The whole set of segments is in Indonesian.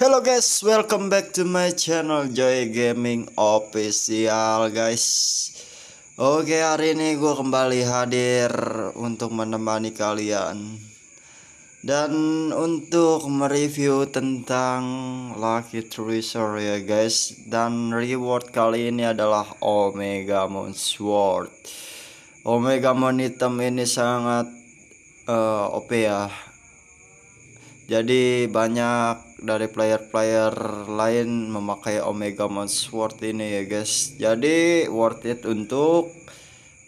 Hello guys, welcome back to my channel Joy Gaming Official guys. Oke hari ini gue kembali hadir untuk menemani kalian. Dan untuk mereview tentang Lucky Treasure ya guys. Dan reward kali ini adalah Omega Moon Sword. Omega Moon hitam ini sangat uh, eh, OP ya. Jadi banyak dari player-player lain memakai Omega Mount Sword ini ya guys. Jadi worth it untuk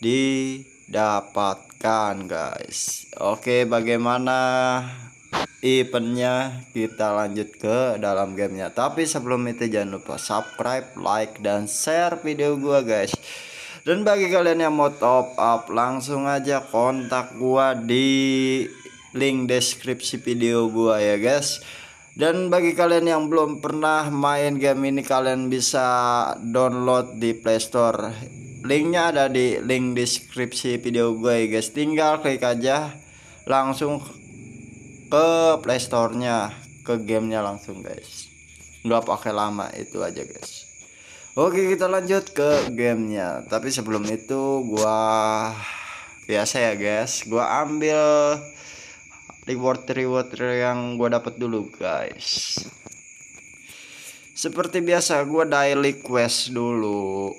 didapatkan guys. Oke bagaimana eventnya? Kita lanjut ke dalam gamenya. Tapi sebelum itu jangan lupa subscribe like dan share video gua guys. Dan bagi kalian yang mau top up langsung aja kontak gua di link deskripsi video gua ya guys dan bagi kalian yang belum pernah main game ini kalian bisa download di playstore linknya ada di link deskripsi video gue ya guys. Tinggal klik aja langsung ke playstore-nya ke gamenya langsung guys. Nggak pakai lama itu aja guys. Oke kita lanjut ke gamenya. Tapi sebelum itu gua biasa ya guys. Gua ambil reward reward yang gue dapat dulu guys. Seperti biasa gue daily quest dulu.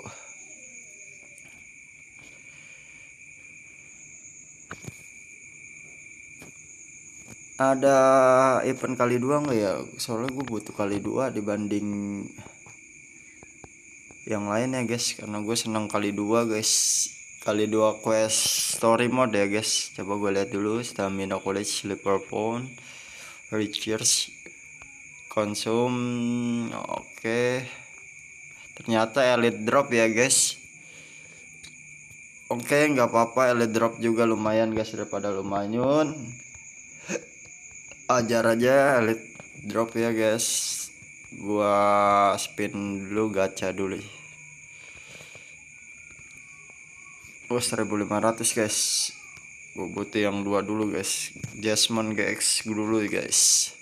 Ada event kali dua nggak ya? Soalnya gue butuh kali dua dibanding yang lain ya guys. Karena gue senang kali dua guys kali dua quest story mode ya guys. Coba gue lihat dulu stamina college sleeper phone recharge konsum oke. Okay. ternyata elite drop ya guys. Oke okay, nggak apa-apa. Elite drop juga lumayan guys daripada lumayan ajar aja elite drop ya guys. Gua spin dulu gacha dulu oh 1500 guys. Gue butuh yang dua dulu guys. Jasmine GX dulu guys.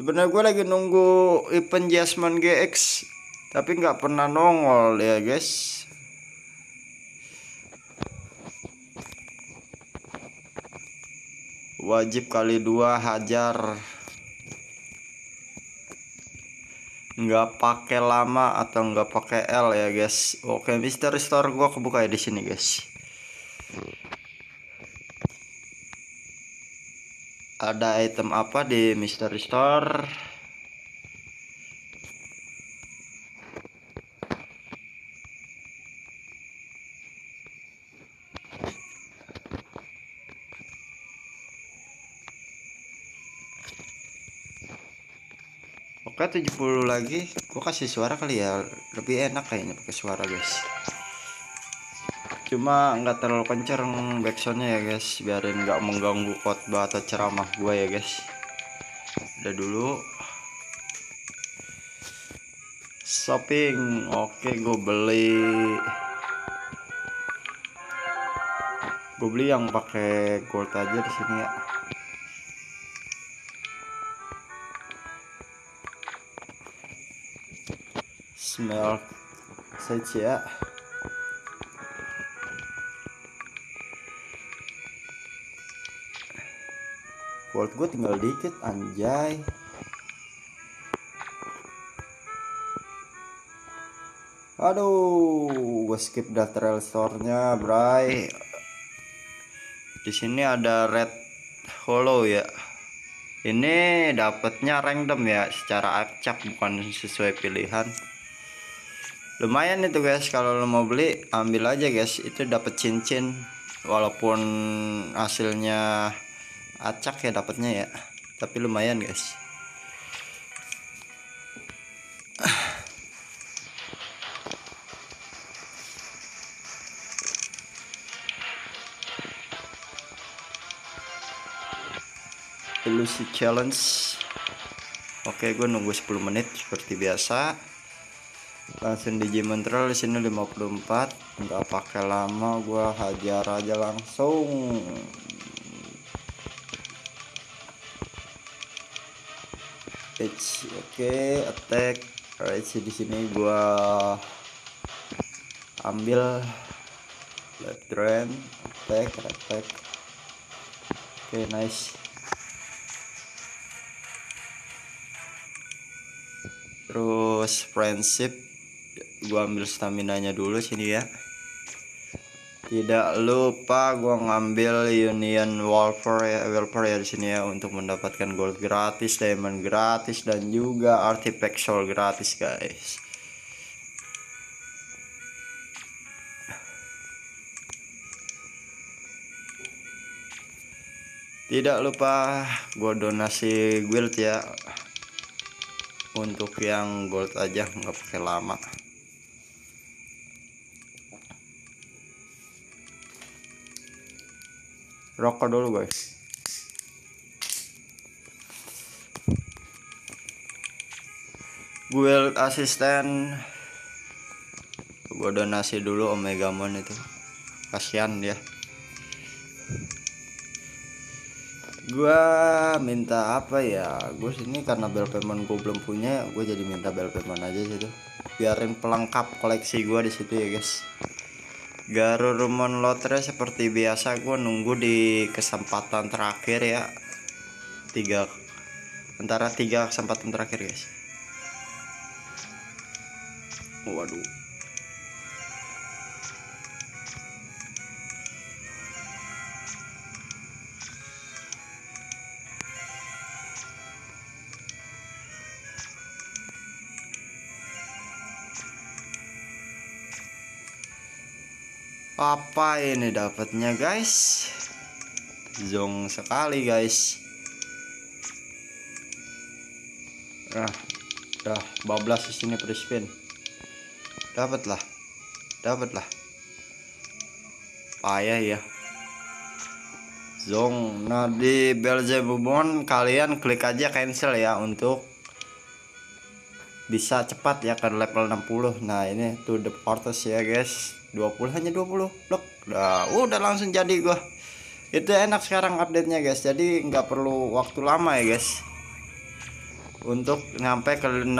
Sebenarnya gue lagi nunggu event Jasmine GX tapi nggak pernah nongol ya guys. Wajib kali dua hajar nggak pakai lama atau nggak pakai L ya guys. Oke Mister Store gua kebuka ya di sini guys. Ada item apa di Mister Store Oke 70 lagi Gue kasih suara kali ya. Lebih enak kayaknya pakai suara guys. Cuma nggak terlalu kenceng backsoundnya ya guys. Biarin nggak mengganggu khotbah atau ceramah gue ya guys. Udah dulu. Shopping. Oke gue beli. Gue beli yang pakai gold aja di sini ya smell. Saja gold gue tinggal dikit anjay. Aduh gue skip data store nya bray. Di sini ada red hollow ya. Ini dapatnya random ya. Secara acak bukan sesuai pilihan lumayan itu guys. Kalau lo mau beli ambil aja guys. Itu dapat cincin. Walaupun hasilnya acak ya dapatnya ya. Tapi lumayan guys. Ilusi challenge. Oke gue nunggu 10 menit seperti biasa langsung di Jimentrol di sini 54 nggak pakai lama gua hajar aja langsung. Rage oke attack. Rage di sini gua ambil left drain attack attack oke nice. Terus friendship gua ambil stamina nya dulu sini ya tidak lupa gua ngambil Union Wolfer ya Wolfer ya di sini ya untuk mendapatkan gold gratis, diamond gratis dan juga artifact soul gratis guys. Tidak lupa gua donasi guild ya untuk yang gold aja nggak pakai lama. Rokok dulu guys guild asisten. Gua donasi dulu Omega Mon itu. Kasihan dia. Gua minta apa ya? Gue sini karena bel gue belum punya gue jadi minta bel payment aja situ biarin pelengkap koleksi gua di situ ya guys Garurumon lotre seperti biasa gue nunggu di kesempatan terakhir ya. Tiga antara tiga kesempatan terakhir guys. Waduh apa ini dapatnya guys? Zong sekali guys. Ah dah bablas di sini spin dapatlah dapatlah. Payah ya. Zong nah di Belzebubon kalian klik aja cancel ya untuk bisa cepat ya ke level 60 nah ini to the portals ya guys 20 hanya 20 blok. Udah udah langsung jadi gua. Itu enak sekarang update nya guys. Jadi nggak perlu waktu lama ya guys. Untuk nyampe ke 60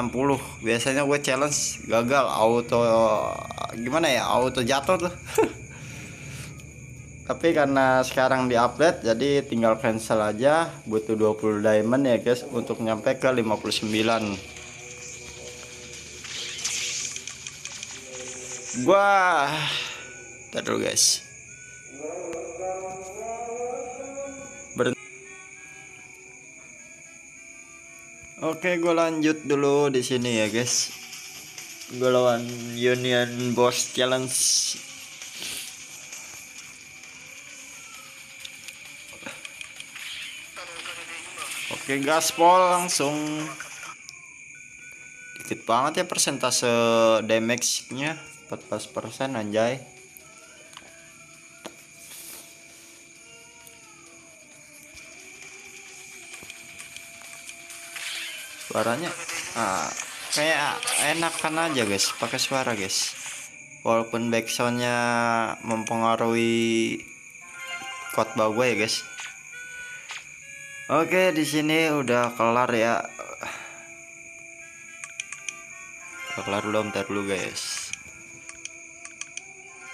biasanya gue challenge gagal auto gimana ya auto jatuh tuh. Tapi karena sekarang di update jadi tinggal cancel aja. Butuh 20 diamond ya guys untuk nyampe ke 59 gua dulu guys. Ber Oke gue lanjut dulu di sini ya guys. Gue lawan Union Boss Challenge. Oke gaspol langsung. Dikit banget ya persentase damage nya 14% anjay. Suaranya ah, kayak enakan aja guys. Pakai suara guys. Walaupun backsoundnya mempengaruhi khotbah gue ya guys. Oke di sini udah kelar ya. Udah kelar belum? Ntar dulu guys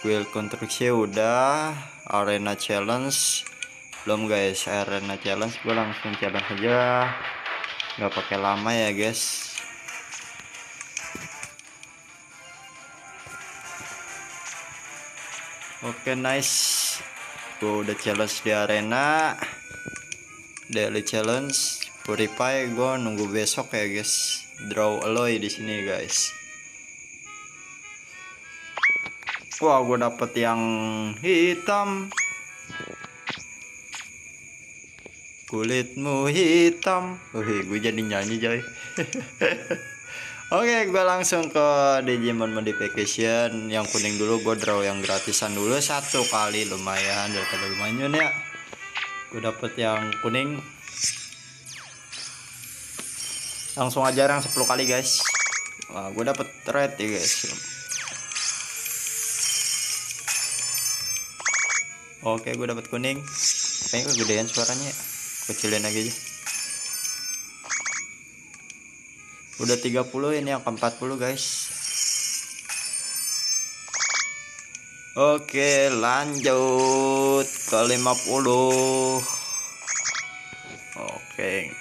Wheel konstruksi udah. Arena challenge. Belum guys. Arena challenge gue langsung challenge aja nggak pakai lama ya guys. Oke okay, nice. Gue udah challenge di arena. Daily challenge. Purify gue nunggu besok ya guys. Draw alloy di sini guys Wah, gue dapet yang hitam. Kulitmu hitam. Wih, gue jadi nyanyi coy. Oke, gue langsung ke Digimon Modification yang kuning dulu. Gue draw yang gratisan dulu satu kali lumayan daripada lumayan ya. Gue dapet yang kuning. Langsung aja yang 10 kali guys. Wah, gue dapet red ya guys. Oke gue dapat kuning. Kayaknya kegedean suaranya. Kecilin lagi aja. Udah 30 ini yang ke 40 guys. Oke lanjut ke 50 Oke.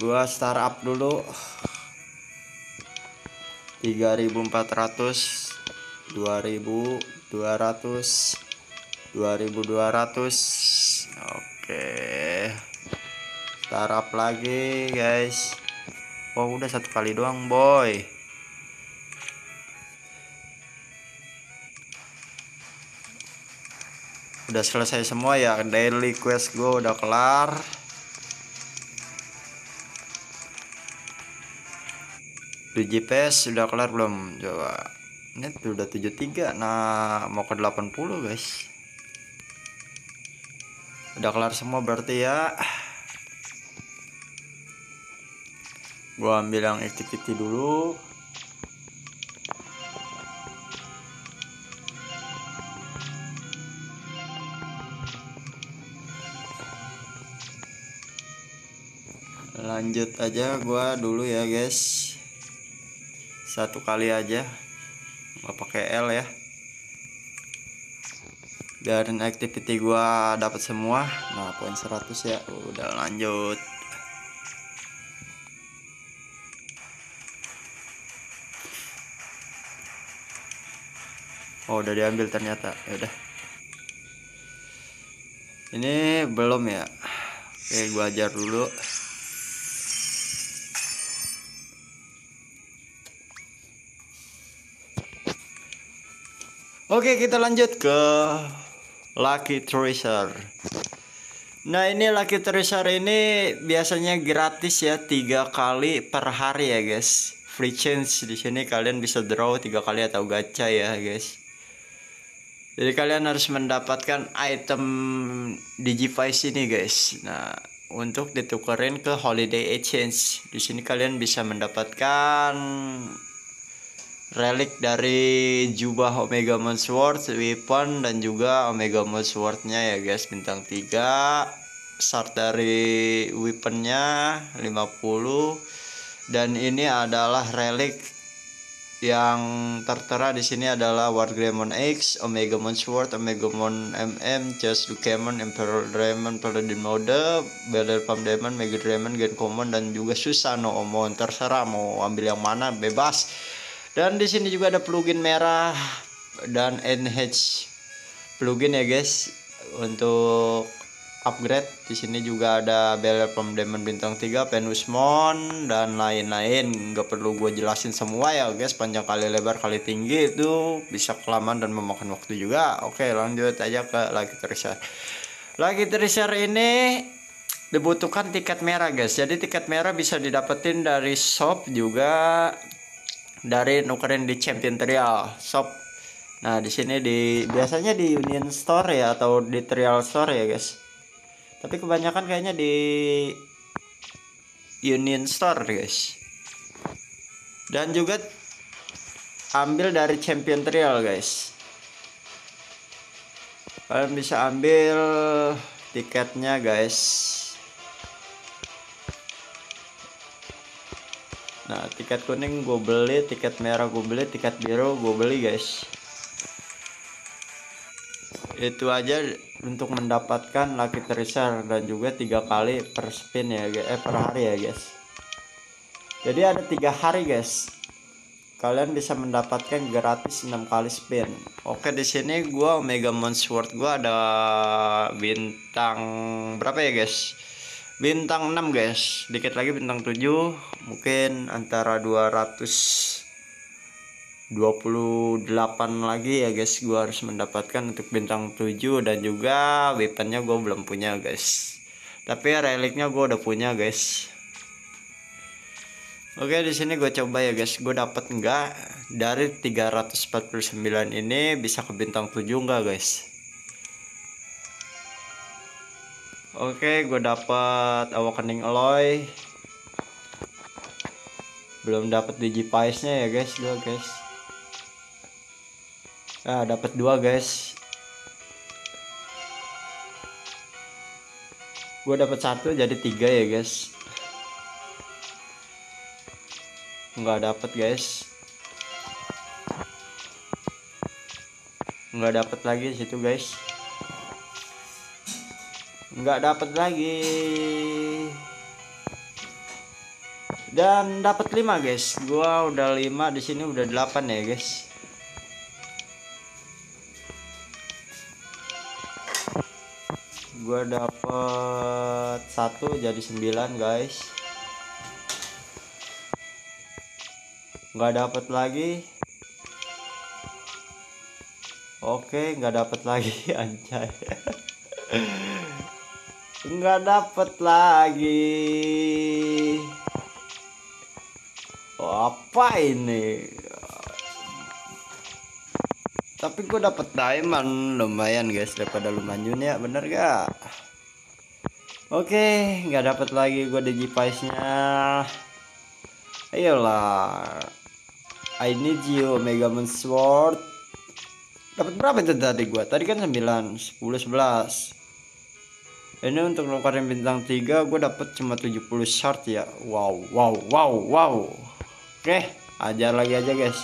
Gua startup dulu. 3400 2200 2200 Oke. Startup lagi guys. Oh udah satu kali doang boy. Udah selesai semua ya daily quest gue udah kelar. Di GPS sudah kelar belum? Coba ini udah 73 nah mau ke 80 guys. Udah kelar semua berarti ya. Gua ambil yang activity dulu. Lanjut aja gua dulu ya guys. Satu kali aja nggak pakai L ya. Dan activity gua dapat semua. Nah poin 100 ya. Udah lanjut. Oh udah diambil ternyata. Ya udah. Ini belum ya? Oke gua ajar dulu Oke kita lanjut ke Lucky Treasure. Nah ini Lucky Treasure ini biasanya gratis ya tiga kali per hari ya guys. Free chance di sini kalian bisa draw tiga kali atau gacha ya guys. Jadi kalian harus mendapatkan item Digivice ini guys. Nah untuk ditukerin ke Holiday Exchange. Di sini kalian bisa mendapatkan relik dari jubah Omega Moon Sword, weapon dan juga Omega Moon Swordnya ya guys. Bintang 3 start dari weaponnya 50 dan ini adalah relik yang tertera di sini adalah War Greymon X, Omega Moon Sword, Omega Moon MM, Just Dukemon, Emperor Draymon, Paladin Mode, Battle Pump Diamond, Mega Gen Common dan juga Susano Omon. Terserah mau ambil yang mana bebas dan di sini juga ada plugin merah dan NH plugin ya guys. Untuk upgrade di sini juga ada Bell from Demon bintang 3 Penusmon dan lain-lain. Nggak perlu gue jelasin semua ya guys. Panjang kali lebar kali tinggi itu bisa kelamaan dan memakan waktu juga. Oke lanjut aja ke lagi terisar lagi terisar ini dibutuhkan tiket merah guys. Jadi tiket merah bisa didapetin dari shop juga dari nukerin di Champion Trial Shop. Nah, di sini di biasanya di Union Store ya atau di Trial Store ya, guys. Tapi kebanyakan kayaknya di Union Store, guys. Dan juga ambil dari Champion Trial, guys. Kalian bisa ambil tiketnya, guys. Nah, tiket kuning gue beli, tiket merah gue beli, tiket biru gue beli, guys. Itu aja untuk mendapatkan lucky treasure dan juga tiga kali per spin ya, eh per hari ya, guys. Jadi ada tiga hari, guys. Kalian bisa mendapatkan gratis 6 kali spin. Oke, di sini gua Omega Moon Sword gua ada bintang berapa ya, guys? Bintang 6 guys. Dikit lagi bintang 7 mungkin antara 228 lagi ya guys. Gua harus mendapatkan untuk bintang 7 dan juga weaponnya gue belum punya guys. Tapi reliknya gue udah punya guys. Oke di sini gue coba ya guys. Gue dapat enggak dari 349 ini bisa ke bintang 7 enggak guys Oke, okay, gue dapat Awakening Alloy. Belum dapat digi nya ya, guys, ah, Dua, guys. Ah, dapat dua, guys. Gue dapat satu jadi tiga ya, guys. Enggak dapat, guys. Enggak dapat lagi situ, guys nggak dapet lagi. Dan dapat 5 guys. Gua udah 5 di sini udah 8 ya guys. Gua dapat satu jadi 9 guys. Nggak dapat lagi. Oke nggak dapat lagi anjay nggak dapat lagi. Apa ini? Tapi gue dapet diamond. Lumayan guys daripada lu manjun ya. Bener gak oke nggak dapet lagi gue digipice nya ayolah. I need you Omega Man Sword. Dapat berapa itu tadi gue tadi kan 9 10 11 ini untuk nukarin bintang 3 gue dapet cuma 70 shard ya wow wow wow wow Oke, ajar lagi aja guys.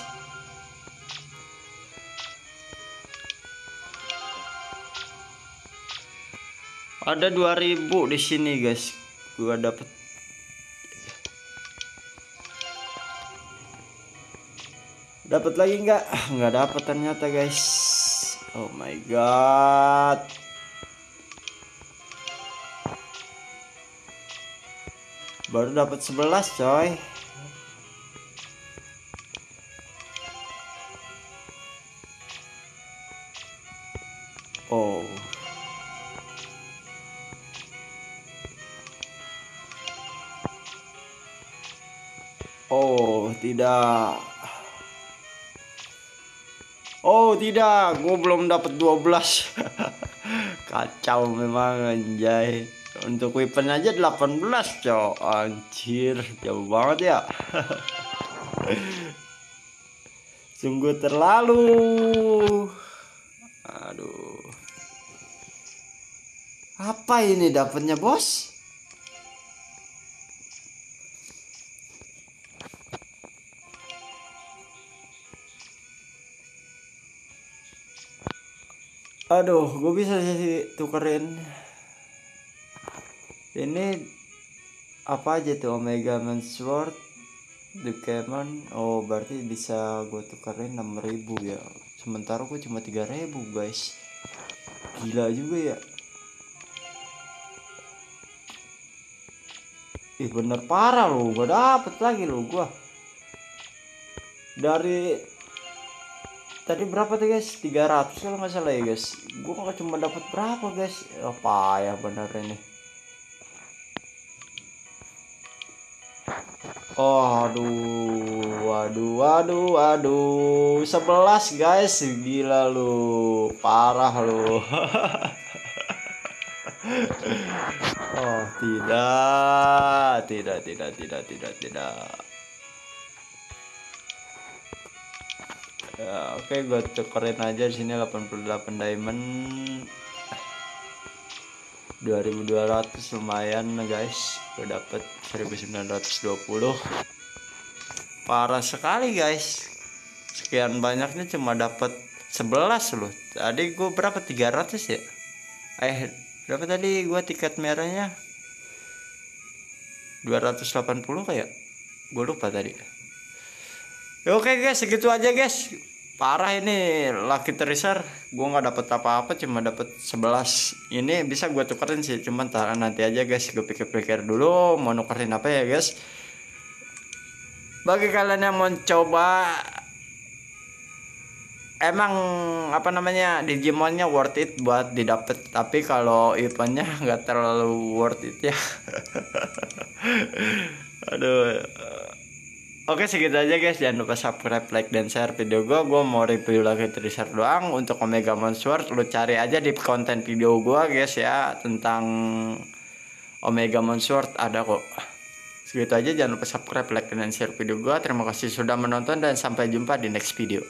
Ada 2000 di sini guys. Gua dapet Dapat lagi nggak? Nggak dapat ternyata guys. Oh my god. Baru dapat 11 coy. Oh. Oh, tidak. Oh, tidak. Gue belum dapat 12. Kacau memang anjay. Untuk weapon aja 18, cok. Anjir, jauh banget ya. Sungguh terlalu. Aduh. Apa ini dapatnya, Bos? Aduh, gue bisa sih tukerin. Ini apa aja tuh Omega Man Sword, Dukemon. Oh, berarti bisa gue tukerin 6000 ya. Sementara gue cuma 3000, guys. Gila juga ya. Ih, bener parah loh. Gue dapet lagi loh gua. Dari tadi berapa tuh guys 300 kalau nggak salah ya guys gue nggak cuma dapat berapa guys apa ya bener ini oh aduh waduh waduh waduh 11 guys. Gila lu. Parah lu. Oh tidak. Tidak tidak tidak tidak tidak. Ya oke okay, gue tukerin aja di sini 88 diamond. 2200 lumayan guys gue dapet 1920 parah sekali guys. Sekian banyaknya cuma dapat 11 loh. Tadi gue berapa? 300 ya? Eh berapa tadi gue tiket merahnya? 280 kayak? Gue lupa tadi. Oke guys. Segitu aja guys parah ini lucky tracer gue nggak dapet apa-apa cuma dapet 11 ini bisa gue tukerin sih cuman nanti aja guys. Gue pikir-pikir dulu mau nukerin apa ya guys. Bagi kalian yang mau coba emang apa namanya Digimonnya worth it buat didapet. Tapi kalau eventnya nggak terlalu worth it ya. Aduh Oke segitu aja guys. Jangan lupa subscribe like dan share video gue gue mau review lagi tracer doang. Untuk Omega Mon Sword lu cari aja di konten video gue guys ya tentang Omega Mon Sword ada kok. Segitu aja. Jangan lupa subscribe like dan share video gue terima kasih sudah menonton dan sampai jumpa di next video